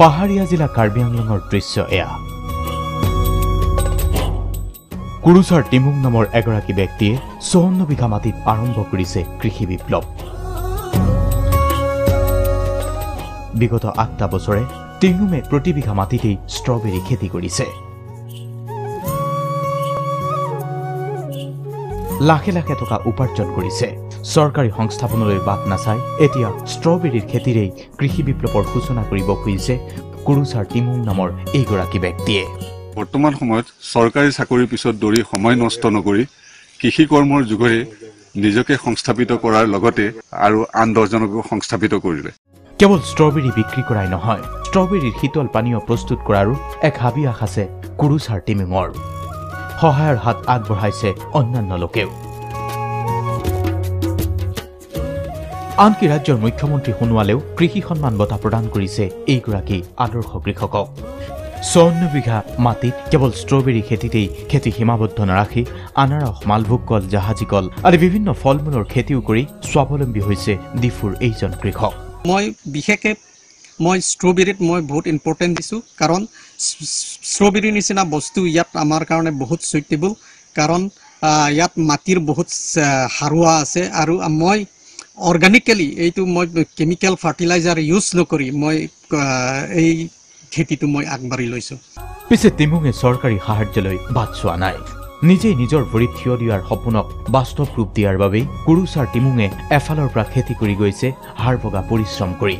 পাহাৰীয়া জিলা কাৰ্বি আংলঙৰ দৃশ্য এয়া। কুৰুচাৰ টিমুং নামৰ এগৰাকী ব্যক্তিয়ে চৌৱন্ন বিঘা মাটিত আৰম্ভ কৰিছে কৃষি বিপ্লৱ। বিগত আঠটা বছৰে টিমুঙে প্ৰতি বিঘা মাটিতেই ষ্ট্ৰবেৰী খেতি কৰিছে। লাখে লাখে টকা উপাৰ্জন কৰিছে। চৰকাৰী সংস্থাপনলৈ বাট নাচাই এতিয়া ষ্ট্ৰবেৰীৰ খেতিৰেই কৃষি বিপ্লৱৰ সূচনা কৰিব খুজিছে কুৰুচাৰ টিমুং নামৰ এইগৰাকী ব্যক্তিয়ে। বৰ্তমান সময়ত চৰকাৰী চাকৰিৰ পিছত দৌৰি সময় নষ্ট নকৰি কৃষি কৰ্মৰ যোগেৰে নিজকে সংস্থাপিত কৰাৰ লগতে আৰু আন দহজনকো সংস্থাপিত কৰিলে। কেৱল ষ্ট্ৰবেৰী বিক্ৰী কৰাই নহয় ষ্ট্ৰবেৰীৰ শীতল পানীয় প্ৰস্তুত কৰাৰো এক হাবিয়াস আছে কুৰুচাৰ টিমিঙৰ। সহায়ৰ হাত আগবঢ়াইছে অন্যান্য লোকেও। আনকি ৰাজ্যৰ মুখ্যমন্ত্ৰী সোণোৱালেও কৃষি সন্মান বঁটা প্ৰদান কৰিছে এইগৰাকী আদৰ্শ কৃষকক। চৌৱন্ন বিঘা মাটিত কেৱল ষ্ট্ৰবেৰী খেতিতেই খেতি সীমাবদ্ধ নাৰাখি আনাৰস মালভোগ কল জাহাজী কল আদি বিভিন্ন ফল মূলৰ খেতিও কৰি স্বাৱলম্বী হৈছে ডিফুৰ এইজন কৃষক। মই বিশেষকৈ মই ষ্ট্ৰবেৰীত মই বহুত ইম্পৰ্টেণ্ট দিছোঁ কাৰণ ষ্ট্ৰবেৰীৰ নিচিনা বস্তু ইয়াত আমাৰ কাৰণে বহুত চুইটেবল কাৰণ ইয়াত মাটিৰ বহুত সাৰুৱা আছে আৰু মই অৰ্গেনিকেলি এইটো মই কেমিকেল ফাৰ্টিলাইজাৰ ইউজ নকৰি মই এই খেতিটো মই আগবাঢ়ি লৈছোঁ। পিছে টিমুঙে চৰকাৰী সাহায্যলৈ বাট চোৱা নাই। নিজেই নিজৰ ভৰিত থিয় দিয়াৰ সপোনক বাস্তৱ ৰূপ দিয়াৰ বাবেই কুৰুচাৰ টিমুঙে এফালৰ পৰা খেতি কৰি গৈছে হাৰ বগা পৰিশ্ৰম কৰি।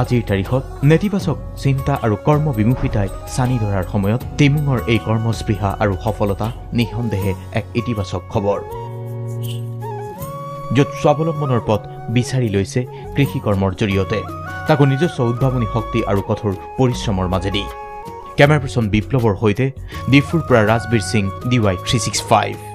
আজিৰ তাৰিখত নেতিবাচক চিন্তা আৰু কৰ্মবিমুখিতাই চানি ধৰাৰ সময়ত টিমুঙৰ এই কৰ্মস্পৃহা আৰু সফলতা নিঃসন্দেহে এক ইতিবাচক খবৰ। য'ত স্বাৱলম্বনৰ পথ বিচাৰি লৈছে কৃষি কৰ্মৰ জৰিয়তে। তাকো নিজস্ব উদ্ভাৱনী শক্তি আৰু কঠোৰ পৰিশ্ৰমৰ মাজেদি। কেমেৰা পাৰ্চন বিপ্লৱৰ সৈতে ডিফুৰ পৰা Rajbir Singh D Y three six five.